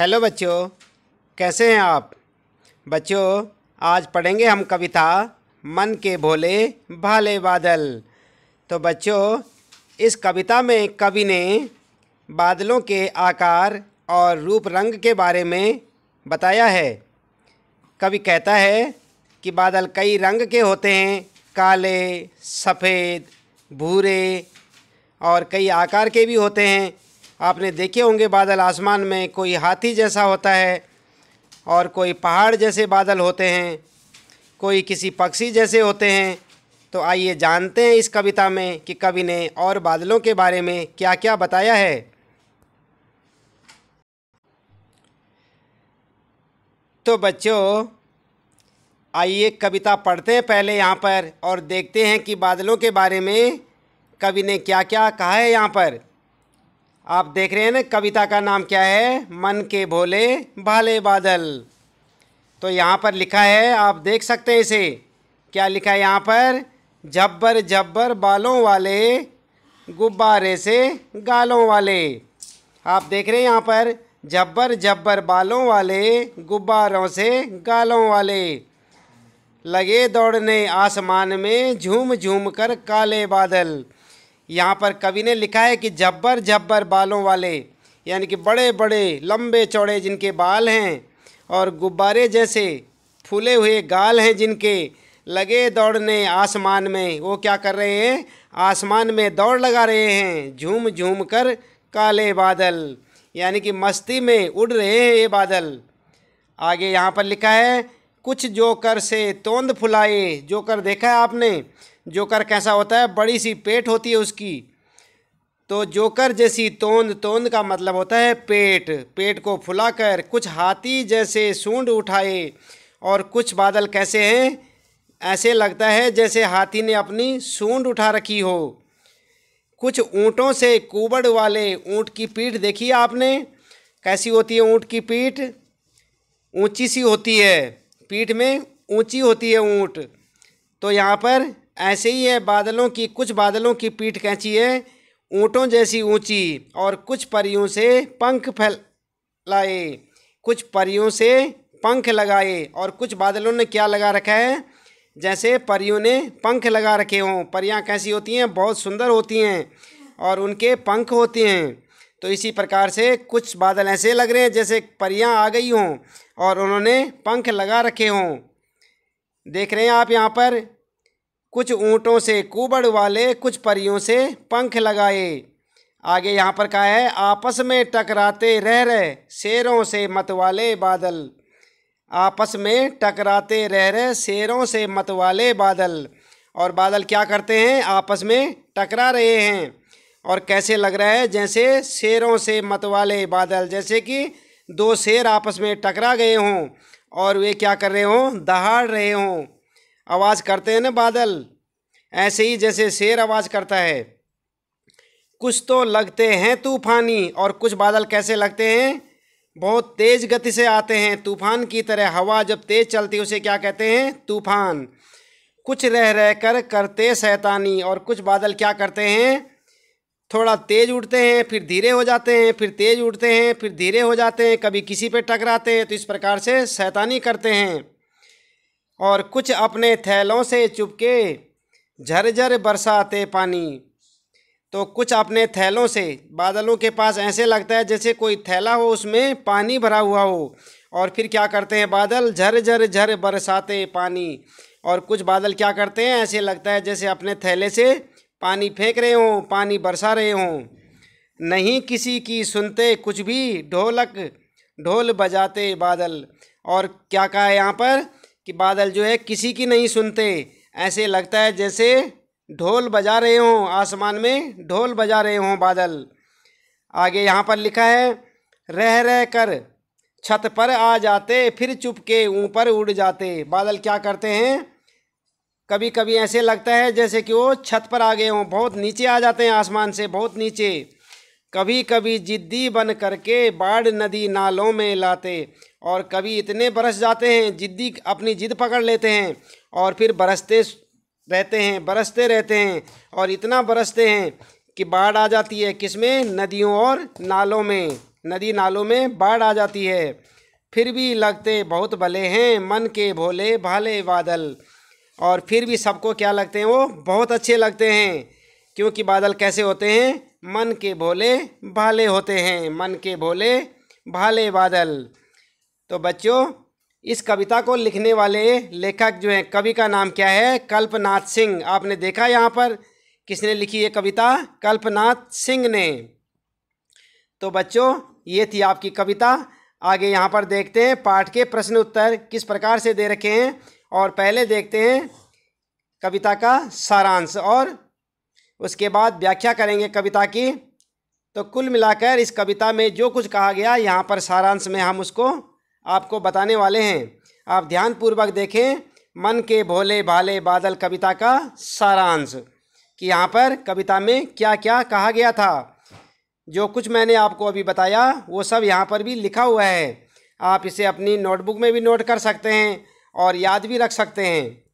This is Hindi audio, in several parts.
हेलो बच्चों, कैसे हैं आप? बच्चों, आज पढ़ेंगे हम कविता, मन के भोले भाले बादल। तो बच्चों, इस कविता में कवि ने बादलों के आकार और रूप रंग के बारे में बताया है। कवि कहता है कि बादल कई रंग के होते हैं, काले, सफ़ेद, भूरे और कई आकार के भी होते हैं आपने देखे होंगे बादल आसमान में, कोई हाथी जैसा होता है और कोई पहाड़ जैसे बादल होते हैं, कोई किसी पक्षी जैसे होते हैं। तो आइए जानते हैं इस कविता में कि कवि ने और बादलों के बारे में क्या क्या बताया है। तो बच्चों, आइए कविता पढ़ते हैं पहले यहाँ पर और देखते हैं कि बादलों के बारे में कवि ने क्या क्या कहा है यहाँ पर। आप देख रहे हैं ना, कविता का नाम क्या है? मन के भोले भाले बादल। तो यहाँ पर लिखा है, आप देख सकते हैं इसे। क्या लिखा है यहाँ पर? जब्बर जब्बर बालों वाले, गुब्बारे से गालों वाले। आप देख रहे हैं यहाँ पर, जब्बर जब्बर बालों वाले, गुब्बारों से गालों वाले। लगे दौड़ने आसमान में झूम झूम कर काले बादल। यहाँ पर कवि ने लिखा है कि जब्बर जब्बर बालों वाले, यानी कि बड़े बड़े लंबे चौड़े जिनके बाल हैं और गुब्बारे जैसे फूले हुए गाल हैं जिनके, लगे दौड़ने आसमान में। वो क्या कर रहे हैं? आसमान में दौड़ लगा रहे हैं, झूम झूम कर काले बादल, यानी कि मस्ती में उड़ रहे हैं ये बादल। आगे यहाँ पर लिखा है, कुछ जोकर से तोंद फुलाए। जोकर देखा है आपने? जोकर कैसा होता है? बड़ी सी पेट होती है उसकी। तो जोकर जैसी तोंद तोंद का मतलब होता है पेट। पेट को फुलाकर कुछ हाथी जैसे सूंड उठाए और कुछ बादल कैसे हैं? ऐसे लगता है जैसे हाथी ने अपनी सूंड उठा रखी हो। कुछ ऊँटों से कुबड़ वाले ऊँट की पीठ देखी आपने? कैसी होती है ऊँट की पीठ? ऊँची सी होती है। पीठ में ऊँची होती है ऊँट। तो यहाँ पर ऐसे ही है, बादलों की, कुछ बादलों की पीठ कैंची है, ऊँटों जैसी ऊँची, और कुछ परियों से पंख फैलाए, कुछ परियों से पंख लगाए, और कुछ बादलों ने क्या लगा रखा है? जैसे परियों ने पंख लगा रखे हों, परियाँ कैसी होती हैं? बहुत सुंदर होती हैं, और उनके पंख होते हैं। तो इसी प्रकार से कुछ बादल ऐसे लग रहे हैं, जैसे परियाँ आ गई हों, और उन्होंने पंख लगा रखे हों। देख रहे हैं आप यहाँ पर कुछ ऊँटों से कुबड़ वाले कुछ परियों से पंख लगाए। आगे यहाँ पर कहा है, आपस में टकराते रह रहे शेरों से मतवाले बादल। आपस में टकराते रह रहे शेरों से मतवाले बादल। और बादल क्या करते हैं? आपस में टकरा रहे हैं। और कैसे लग रहा है? जैसे शेरों से मतवाले बादल, जैसे कि दो शेर आपस में टकरा गए हों और वे क्या कर रहे हों? दहाड़ रहे हों। आवाज़ करते हैं ना बादल? ऐसे ही जैसे शेर आवाज़ करता है। कुछ तो लगते हैं तूफानी, और कुछ बादल कैसे लगते हैं? बहुत तेज़ गति से आते हैं। तूफ़ान की तरह हवा जब तेज़ चलती है, उसे क्या कहते हैं? तूफ़ान। कुछ रह रह कर करते शैतानी, और कुछ बादल क्या करते हैं? थोड़ा तेज़ उड़ते हैं, फिर धीरे हो जाते हैं, फिर तेज़ उड़ते हैं, फिर धीरे हो जाते हैं, कभी किसी पे टकराते हैं तो इस प्रकार से शैतानी करते हैं। और कुछ अपने थैलों से चुपके झरझर बरसाते पानी। तो कुछ अपने थैलों से, बादलों के पास ऐसे लगता है जैसे कोई थैला हो, उसमें पानी भरा हुआ हो। और फिर क्या करते हैं बादल? झर झर झर बरसाते पानी। और कुछ बादल क्या करते हैं? ऐसे लगता है जैसे अपने थैले से पानी फेंक रहे हों, पानी बरसा रहे हों। नहीं किसी की सुनते कुछ भी, ढोलक, ढोल बजाते बादल। और क्या कहा है यहाँ पर? कि बादल जो है किसी की नहीं सुनते। ऐसे लगता है जैसे ढोल बजा रहे हों, आसमान में ढोल बजा रहे हों बादल। आगे यहाँ पर लिखा है, रह रह कर छत पर आ जाते, फिर चुपके ऊपर उड़ जाते। बादल क्या करते हैं? कभी कभी ऐसे लगता है जैसे कि वो छत पर आ गए हों, बहुत नीचे आ जाते हैं आसमान से, बहुत नीचे। कभी कभी जिद्दी बन करके बाढ़ नदी नालों में लाते और कभी इतने बरस जाते हैं, जिद्दी अपनी जिद पकड़ लेते हैं और फिर बरसते रहते हैं, बरसते रहते हैं और इतना बरसते हैं कि बाढ़ आ जाती है किसमें? नदियों और नालों में, नदी नालों में बाढ़ आ जाती है। फिर भी लगते बहुत भले हैं, मन के भोले भाले बादल और फिर भी सबको क्या लगते हैं? वो बहुत अच्छे लगते हैं। क्योंकि बादल कैसे होते हैं? मन के भोले भाले होते हैं। मन के भोले भाले बादल। तो बच्चों, इस कविता को लिखने वाले लेखक जो हैं, कवि का नाम क्या है? कल्पनाथ सिंह। आपने देखा यहाँ पर किसने लिखी ये कविता? कल्पनाथ सिंह ने। तो बच्चों, ये थी आपकी कविता। आगे यहाँ पर देखते हैं, पाठ के प्रश्न उत्तर किस प्रकार से दे रखे हैं? और पहले देखते हैं कविता का सारांश। और उसके बाद व्याख्या करेंगे कविता की। तो कुल मिलाकर इस कविता में जो कुछ कहा गया, यहाँ पर सारांश में हम उसको आपको बताने वाले हैं। आप ध्यानपूर्वक देखें, मन के भोले भाले बादल कविता का सारांश कि यहाँ पर कविता में क्या क्या कहा गया था। जो कुछ मैंने आपको अभी बताया, वो सब यहाँ पर भी लिखा हुआ है। आप इसे अपनी नोटबुक में भी नोट कर सकते हैं और याद भी रख सकते हैं।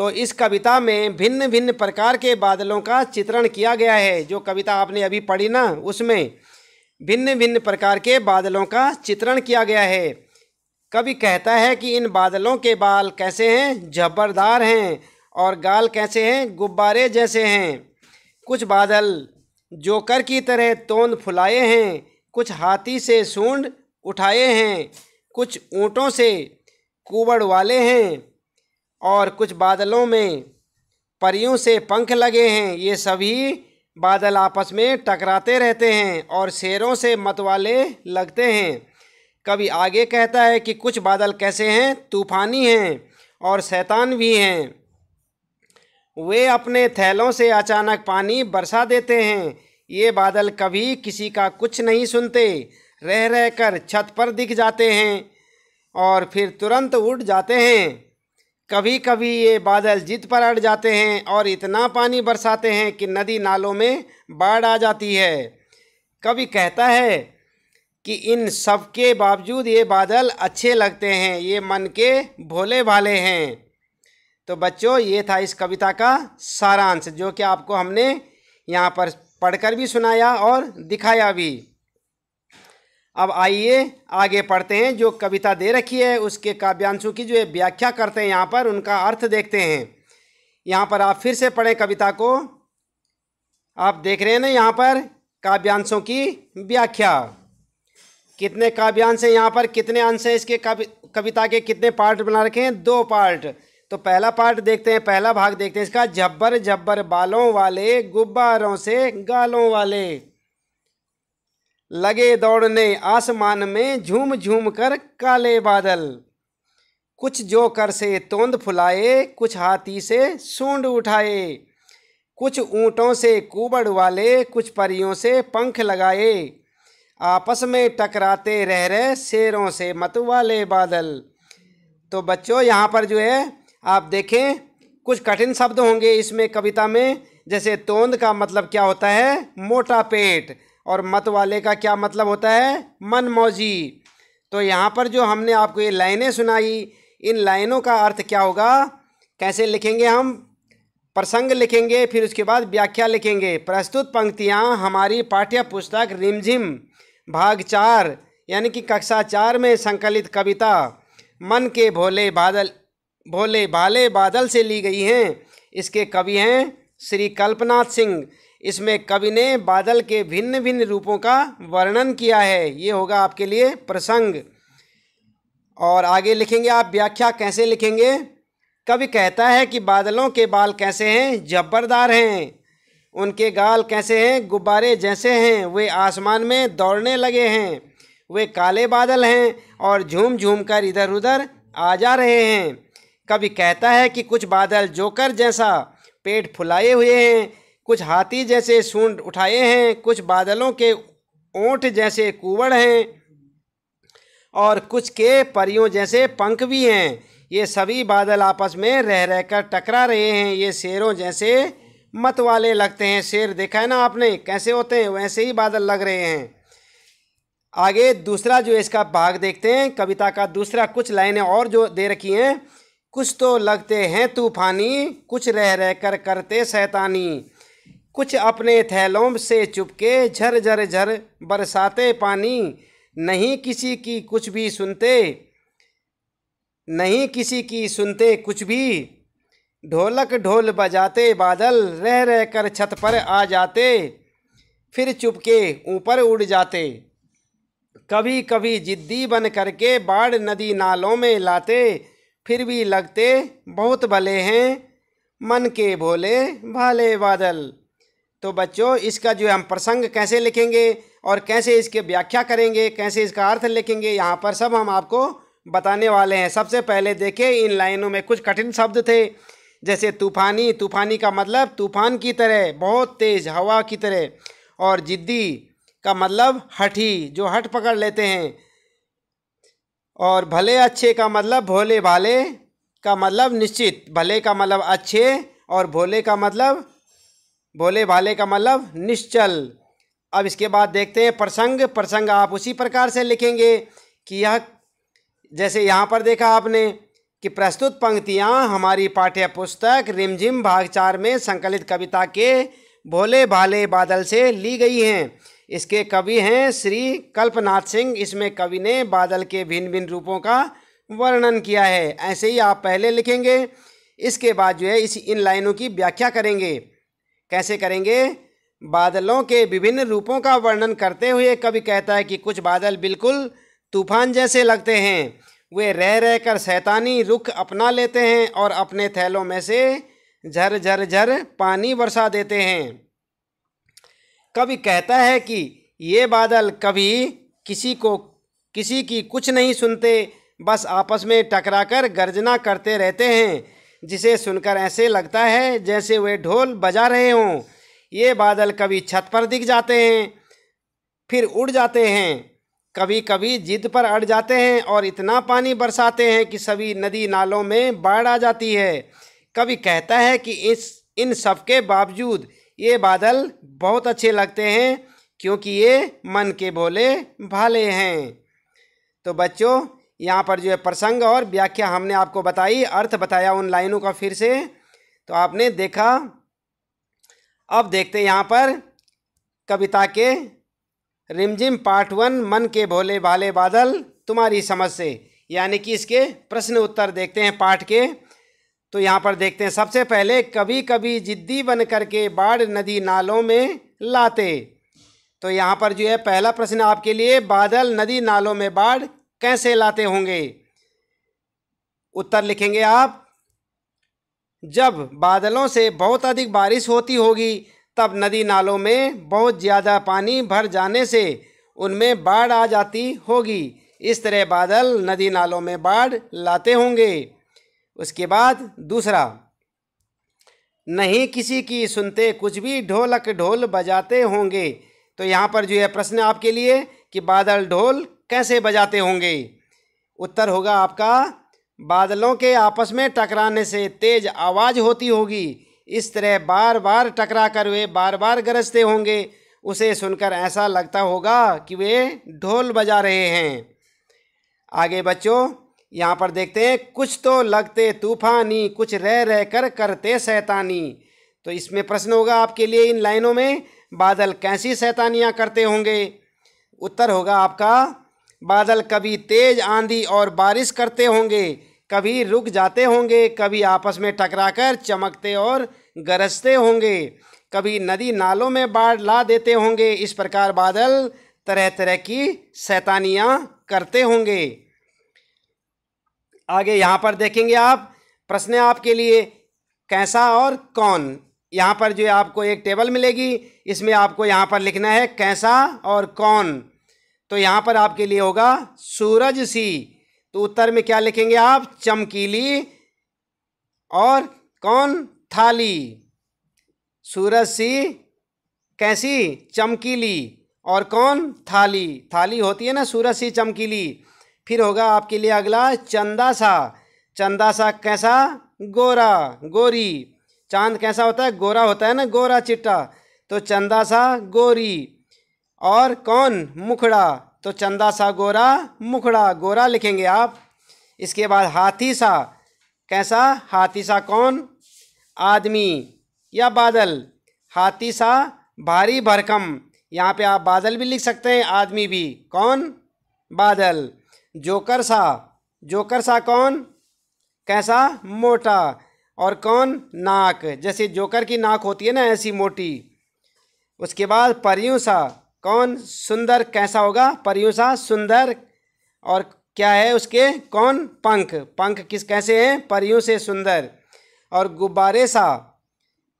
तो इस कविता में भिन्न भिन्न प्रकार के बादलों का चित्रण किया गया है। जो कविता आपने अभी पढ़ी ना, उसमें भिन्न भिन्न प्रकार के बादलों का चित्रण किया गया है। कवि कहता है कि इन बादलों के बाल कैसे हैं? जबरदार हैं और गाल कैसे हैं? गुब्बारे जैसे हैं। कुछ बादल जोकर की तरह तोंद फुलाए हैं, कुछ हाथी से सूंड उठाए हैं, कुछ ऊँटों से कुबड़ वाले हैं और कुछ बादलों में परियों से पंख लगे हैं। ये सभी बादल आपस में टकराते रहते हैं और शेरों से मतवाले लगते हैं। कभी आगे कहता है कि कुछ बादल कैसे हैं? तूफानी हैं और शैतान भी हैं। वे अपने थैलों से अचानक पानी बरसा देते हैं। ये बादल कभी किसी का कुछ नहीं सुनते। रह रह कर छत पर दिख जाते हैं और फिर तुरंत उड़ जाते हैं। कभी कभी ये बादल जिद पर अड़ जाते हैं और इतना पानी बरसाते हैं कि नदी नालों में बाढ़ आ जाती है। कभी कहता है कि इन सब के बावजूद ये बादल अच्छे लगते हैं, ये मन के भोले भाले हैं। तो बच्चों, ये था इस कविता का सारांश, जो कि आपको हमने यहाँ पर पढ़कर भी सुनाया और दिखाया भी। अब आइए आगे पढ़ते हैं, जो कविता दे रखी है, उसके काव्यांशों की जो व्याख्या करते हैं यहाँ पर, उनका अर्थ देखते हैं। यहाँ पर आप फिर से पढ़ें कविता को। आप देख रहे हैं ना यहाँ पर काव्यांशों की व्याख्या। कितने काव्यांश हैं यहाँ पर, कितने अंश हैं इसके कविता के, कितने पार्ट बना रखे हैं? दो पार्ट। तो पहला पार्ट देखते हैं, पहला भाग देखते हैं इसका, झब्बर झब्बर बालों वाले, गुब्बारों से गालों वाले। लगे दौड़ने आसमान में झूम झूम कर काले बादल। कुछ जोकर से तोंद फुलाए, कुछ हाथी से सूंड उठाए। कुछ ऊँटों से कुबड़ वाले, कुछ परियों से पंख लगाए। आपस में टकराते रह रहे शेरों से मत वाले बादल। तो बच्चों, यहाँ पर जो है, आप देखें, कुछ कठिन शब्द होंगे इसमें कविता में। जैसे तोंद का मतलब क्या होता है? मोटा पेट। और मत वाले का क्या मतलब होता है? मन मौजी तो यहाँ पर जो हमने आपको ये लाइनें सुनाई, इन लाइनों का अर्थ क्या होगा? कैसे लिखेंगे हम? प्रसंग लिखेंगे, फिर उसके बाद व्याख्या लिखेंगे। प्रस्तुत पंक्तियाँ हमारी पाठ्य पुस्तक रिमझिम, भाग चार, यानी कि कक्षा चार में संकलित कविता। मन के भोले बादल, भोले भाले बादल से ली गई हैं। इसके कवि हैं श्री कल्पनाथ सिंह। इसमें कवि ने बादल के भिन्न भिन्न रूपों का वर्णन किया है। ये होगा आपके लिए प्रसंग। और आगे लिखेंगे आप, व्याख्या कैसे लिखेंगे? कवि कहता है कि बादलों के बाल कैसे हैं? जब्बरदार हैं। उनके गाल कैसे हैं? गुब्बारे जैसे हैं। वे आसमान में दौड़ने लगे हैं। वे काले बादल हैं और झूम झूम कर इधर उधर आ जा रहे हैं। कभी कहता है कि कुछ बादल जोकर जैसा पेट फुलाए हुए हैं। कुछ हाथी जैसे सूंड उठाए हैं, कुछ बादलों के ओंठ जैसे कुवड़ हैं, और कुछ के परियों जैसे पंख भी हैं। ये सभी बादल आपस में रह रह कर टकरा रहे हैं। ये शेरों जैसे मत वाले लगते हैं। शेर देखा है ना आपने? कैसे होते हैं? वैसे ही बादल लग रहे हैं। आगे दूसरा जो इसका भाग देखते हैं, कविता का दूसरा कुछ लाइनें और जो दे रखी हैं। कुछ तो लगते हैं तूफानी, कुछ रह रह कर करते शैतानी। कुछ अपने थैलों से चुपके झर झर झर बरसाते पानी। नहीं किसी की कुछ भी सुनते, नहीं किसी की सुनते कुछ भी। ढोलक ढोल बजाते बादल रह रह कर छत पर आ जाते, फिर चुपके ऊपर उड़ जाते। कभी कभी जिद्दी बन करके बाढ़ नदी नालों में लाते, फिर भी लगते, बहुत भले हैं, मन के भोले भाले बादल। तो बच्चों, इसका जो हम प्रसंग कैसे लिखेंगे और कैसे इसके व्याख्या करेंगे, कैसे इसका अर्थ लिखेंगे, यहाँ पर सब हम आपको बताने वाले हैं। सबसे पहले देखें इन लाइनों में कुछ कठिन शब्द थे, जैसे तूफानी। तूफानी का मतलब तूफ़ान की तरह, बहुत तेज़ हवा की तरह, और जिद्दी का मतलब हठी, जो हट पकड़ लेते हैं। और भले अच्छे का मतलब भोले भाले का मतलब निश्चित, भले का मतलब अच्छे और भोले का मतलब भोले भाले का मतलब निश्चल। अब इसके बाद देखते हैं प्रसंग। प्रसंग आप उसी प्रकार से लिखेंगे कि यह, जैसे यहाँ पर देखा आपने कि प्रस्तुत पंक्तियाँ हमारी पाठ्य पुस्तक रिमझिम भाग चार में संकलित कविता के भोले भाले बादल से ली गई हैं। इसके कवि हैं श्री कल्पनाथ सिंह। इसमें कवि ने बादल के भिन्न भिन्न रूपों का वर्णन किया है। ऐसे ही आप पहले लिखेंगे। इसके बाद जो है इस इन लाइनों की व्याख्या करेंगे। कैसे करेंगे? बादलों के विभिन्न रूपों का वर्णन करते हुए कवि कहता है कि कुछ बादल बिल्कुल तूफ़ान जैसे लगते हैं। वे रह रह कर शैतानी रुख अपना लेते हैं और अपने थैलों में से झर झर झर पानी बरसा देते हैं। कभी कहता है कि ये बादल कभी किसी को, किसी की कुछ नहीं सुनते, बस आपस में टकराकर गर्जना करते रहते हैं। जिसे सुनकर ऐसे लगता है जैसे वे ढोल बजा रहे हों। ये बादल कभी छत पर दिख जाते हैं, फिर उड़ जाते हैं। कभी कभी जिद पर अड़ जाते हैं और इतना पानी बरसाते हैं कि सभी नदी नालों में बाढ़ आ जाती है। कभी कहता है कि इस, इन सब के बावजूद ये बादल बहुत अच्छे लगते हैं, क्योंकि ये मन के भोले भाले हैं। तो बच्चों यहाँ पर जो है प्रसंग और व्याख्या हमने आपको बताई, अर्थ बताया उन लाइनों का फिर से। तो आपने देखा, अब देखते यहाँ पर कविता के, रिमझिम पार्ट वन, मन के भोले भाले बादल, तुम्हारी समझ से। यानी कि इसके प्रश्न उत्तर देखते हैं पाठ के। तो यहाँ पर देखते हैं, सबसे पहले, कभी कभी जिद्दी बन करके बाढ़ नदी नालों में लाते। तो यहाँ पर जो है, पहला प्रश्न आपके लिए, बादल नदी नालों में बाढ़ कैसे लाते होंगे? उत्तर लिखेंगे आप, जब बादलों से बहुत अधिक बारिश होती होगी, तब नदी नालों में बहुत ज़्यादा पानी भर जाने से उनमें बाढ़ आ जाती होगी। इस तरह बादल नदी नालों में बाढ़ लाते होंगे। उसके बाद दूसरा, नहीं किसी की सुनते कुछ भी ढोलक ढोल बजाते होंगे। तो यहाँ पर जो है प्रश्न आपके लिए कि बादल ढोल कैसे बजाते होंगे? उत्तर होगा आपका, बादलों के आपस में टकराने से तेज आवाज़ होती होगी। इस तरह बार बार टकरा कर वे बार बार गरजते होंगे। उसे सुनकर ऐसा लगता होगा कि वे ढोल बजा रहे हैं। आगे बच्चों, यहाँ पर देखते हैं, कुछ तो लगते तूफानी, कुछ रह रह कर करते सैतानी तो इसमें प्रश्न होगा आपके लिए, इन लाइनों में बादल कैसी सैतानियाँ करते होंगे? उत्तर होगा आपका बादल कभी तेज आंधी और बारिश करते होंगे, कभी रुक जाते होंगे, कभी आपस में टकराकर चमकते और गरजते होंगे, कभी नदी नालों में बाढ़ ला देते होंगे, इस प्रकार बादल तरह तरह की शैतानियाँ करते होंगे। आगे यहाँ पर देखेंगे आप, प्रश्न आपके लिए, कैसा और कौन? यहाँ पर जो आपको एक टेबल मिलेगी, इसमें आपको यहाँ पर लिखना है, कैसा और कौन? तो यहाँ पर आपके लिए होगा सूरज सी। तो उत्तर में क्या लिखेंगे आप? चमकीली। और कौन? थाली। सूरज सी कैसी? चमकीली। और कौन? थाली। थाली होती है ना सूरज सी चमकीली। फिर होगा आपके लिए अगला चंदा सा चंदा सा कैसा? गोरा। गोरी। चाँद कैसा होता है? गोरा होता है ना? गोरा चिट्टा। तो चंदा सा गोरी। और कौन मुखड़ा? तो चंदा सा गोरा, मुखड़ा गोरा लिखेंगे आप। इसके बाद हाथी सा, कैसा? हाथी सा कौन? आदमी या बादल? हाथी सा भारी भरकम। यहाँ पे आप बादल भी लिख सकते हैं, आदमी भी। कौन? बादल। जोकर सा। जोकर सा कौन? कैसा? मोटा। और कौन? नाक। जैसे जोकर की नाक होती है ना, ऐसी मोटी। उसके बाद परियों सा। कौन सुंदर कैसा होगा? परियों सा सुंदर। और क्या है उसके? कौन? पंख। पंख किस कैसे हैं? परियों से सुंदर। और गुब्बारे सा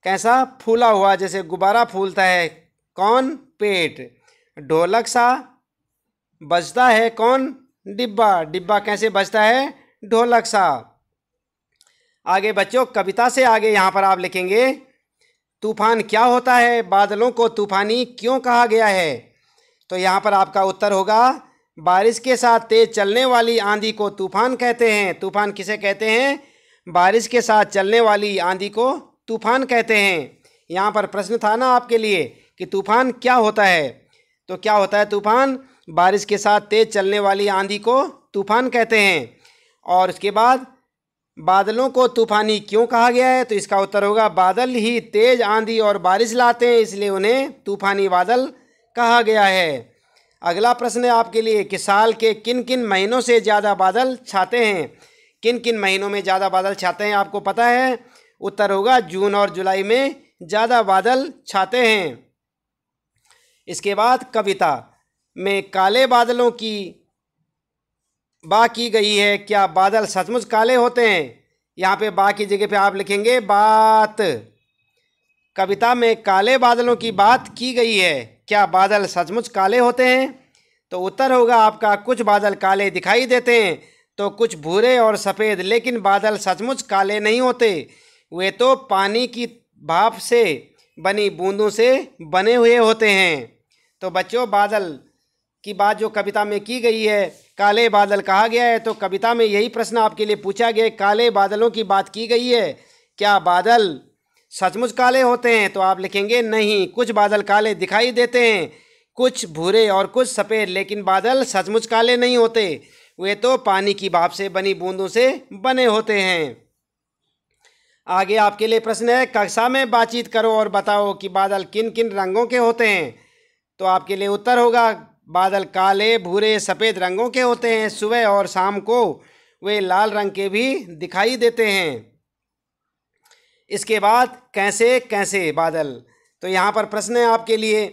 कैसा फूला हुआ, जैसे गुब्बारा फूलता है। कौन? पेट। ढोलक सा बजता है। कौन? डिब्बा। डिब्बा कैसे बजता है? ढोलक सा। आगे बच्चों, कविता से आगे यहाँ पर आप लिखेंगे। तूफ़ान क्या होता है? बादलों को तूफानी क्यों कहा गया है? तो यहाँ पर आपका उत्तर होगा, बारिश के साथ तेज चलने वाली आंधी को तूफ़ान कहते हैं। तूफ़ान किसे कहते हैं? बारिश के साथ चलने वाली आंधी को तूफ़ान कहते हैं। यहाँ पर प्रश्न था ना आपके लिए कि तूफ़ान क्या होता है? तो क्या होता है तूफ़ान? बारिश के साथ तेज़ चलने वाली आंधी को तूफ़ान कहते हैं। और उसके बाद बादलों को तूफानी क्यों कहा गया है? तो इसका उत्तर होगा, बादल ही तेज़ आंधी और बारिश लाते हैं, इसलिए उन्हें तूफानी बादल कहा गया है। अगला प्रश्न है आपके लिए, कि साल के किन किन महीनों से ज़्यादा बादल छाते हैं? किन किन महीनों में ज़्यादा बादल छाते हैं, आपको पता है? उत्तर होगा, जून और जुलाई में ज़्यादा बादल छाते हैं। इसके बाद कविता, में काले बादलों की बा की गई है, क्या बादल सचमुच काले होते हैं? यहाँ पे बा की जगह पे आप लिखेंगे, बात। कविता में काले बादलों की बात की गई है, क्या बादल सचमुच काले होते हैं? तो उत्तर होगा आपका, कुछ बादल काले दिखाई देते हैं तो कुछ भूरे और सफ़ेद, लेकिन बादल सचमुच काले नहीं होते। वे तो पानी की भाप से बनी बूंदों से बने हुए होते हैं। तो बच्चों, बादल की बात जो कविता में की गई है, काले बादल कहा गया है तो कविता में यही प्रश्न आपके लिए पूछा गया काले बादलों की बात की गई है, क्या बादल सचमुच काले होते हैं? तो आप लिखेंगे, नहीं, कुछ बादल काले दिखाई देते हैं, कुछ भूरे और कुछ सफ़ेद, लेकिन बादल सचमुच काले नहीं होते, वे तो पानी की भाप से बनी बूंदों से बने होते हैं। आगे आपके लिए प्रश्न है, कक्षा में बातचीत करो और बताओ कि बादल किन किन रंगों के होते हैं? तो आपके लिए उत्तर होगा बादल काले, भूरे, सफ़ेद रंगों के होते हैं। सुबह और शाम को वे लाल रंग के भी दिखाई देते हैं। इसके बाद कैसे कैसे बादल? तो यहाँ पर प्रश्न है आपके लिए।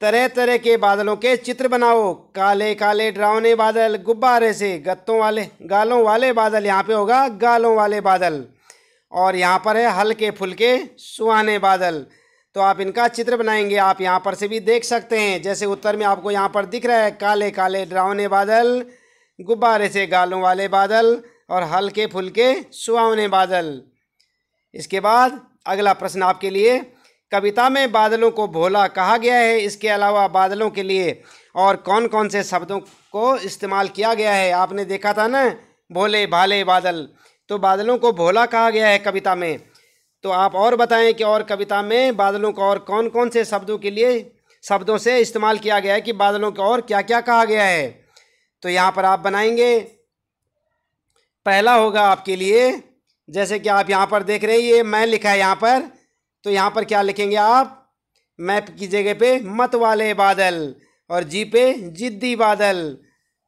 तरह तरह के बादलों के चित्र बनाओ। काले काले ड्रावने बादल, गुब्बारे से गत्तों वाले, गालों वाले बादल। यहाँ पे होगा गालों वाले बादल। और यहाँ पर है हल्के फुलके सुहाने बादल। तो आप इनका चित्र बनाएँगे, आप यहाँ पर से भी देख सकते हैं। जैसे उत्तर में आपको यहाँ पर दिख रहा है, काले काले ड्रावने बादल, गुब्बारे से गालों वाले बादल और हल्के फुलके सुहावने बादल। इसके बाद अगला प्रश्न आपके लिए, कविता में बादलों को भोला कहा गया है, इसके अलावा बादलों के लिए और कौन कौन से शब्दों को इस्तेमाल किया गया है? आपने देखा था ना भोले भाले बादल। तो बादलों को भोला कहा गया है कविता में। तो आप और बताएँ कि और कविता में बादलों को और कौन कौन से शब्दों के लिए, शब्दों से इस्तेमाल किया गया है कि बादलों को और क्या क्या कहा गया है। तो यहाँ पर आप बनाएँगे। पहला होगा आपके लिए, जैसे कि आप यहाँ पर देख रहे हैं, ये मैं लिखा है यहाँ पर। तो यहाँ पर क्या लिखेंगे आप? मैप की जगह पे मत वाले बादल और जी पे जिद्दी बादल,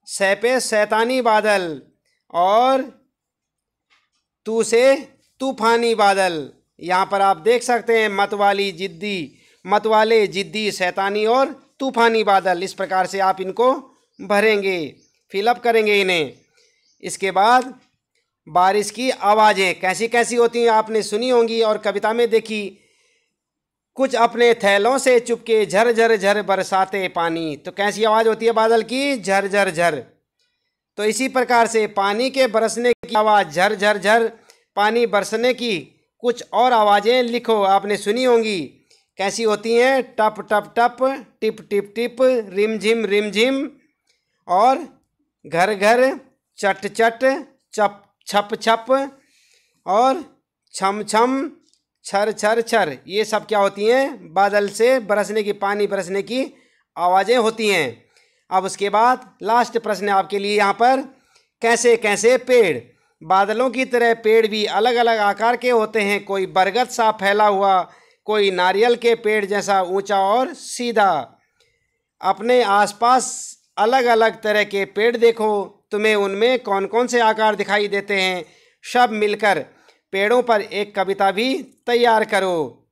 सै पे सैतानी बादल और तू से तूफानी बादल। यहाँ पर आप देख सकते हैं, मतवाली जिद्दी मत वाले जिद्दी शैतानी और तूफानी बादल, इस प्रकार से आप इनको भरेंगे फिलअप करेंगे इन्हें। इसके बाद बारिश की आवाज़ें कैसी कैसी होती हैं आपने सुनी होंगी और कविता में देखी। कुछ अपने थैलों से चुपके झर झर झर बरसाते पानी तो कैसी आवाज़ होती है बादल की? झर झर। झर तो इसी प्रकार से पानी के बरसने की आवाज़ झर झर झर, पानी बरसने की कुछ और आवाज़ें लिखो, आपने सुनी होंगी। कैसी होती हैं? टप टप टप, टिप टिप टिप, रिम, झिम रिम, झिम, और घर घर, चट चट, चप, छप छप, और छम छम, छर छर छर। ये सब क्या होती हैं? बादल से बरसने की, पानी बरसने की आवाज़ें होती हैं। अब उसके बाद लास्ट प्रश्न आपके लिए यहाँ पर। कैसे कैसे पेड़? बादलों की तरह पेड़ भी अलग अलग आकार के होते हैं। कोई बरगद सा फैला हुआ, कोई नारियल के पेड़ जैसा ऊँचा और सीधा। अपने आसपास अलग अलग तरह के पेड़ देखो, तुम्हें उनमें कौन कौन से आकार दिखाई देते हैं? सब मिलकर पेड़ों पर एक कविता भी तैयार करो।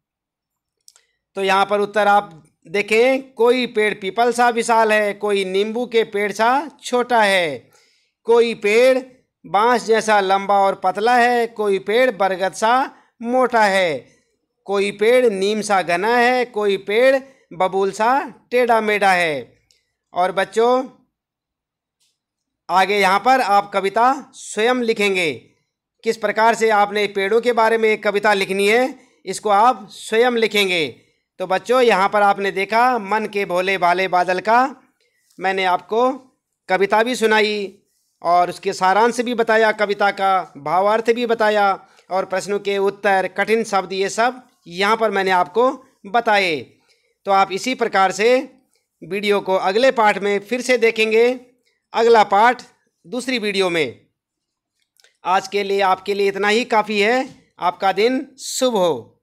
तो यहाँ पर उत्तर आप देखें, कोई पेड़ पीपल सा विशाल है, कोई नींबू के पेड़ सा छोटा है। कोई पेड़ बाँस जैसा लंबा और पतला है, कोई पेड़ बरगद सा मोटा है, कोई पेड़ नीम सा घना है, कोई पेड़ बबूल सा टेढ़ा मेढ़ा है। और बच्चों, आगे यहाँ पर आप कविता स्वयं लिखेंगे। किस प्रकार से आपने पेड़ों के बारे में एक कविता लिखनी है, इसको आप स्वयं लिखेंगे। तो बच्चों, यहाँ पर आपने देखा मन के भोले भाले बादल का। मैंने आपको कविता भी सुनाई। और उसके सारांश भी बताया, कविता का भावार्थ भी बताया और प्रश्नों के उत्तर, कठिन शब्द, ये सब यहाँ पर मैंने आपको बताए। तो आप इसी प्रकार से वीडियो को अगले पाठ में फिर से देखेंगे। अगला पाठ दूसरी वीडियो में। आज के लिए, आपके लिए इतना ही, काफ़ी है। आपका दिन शुभ हो।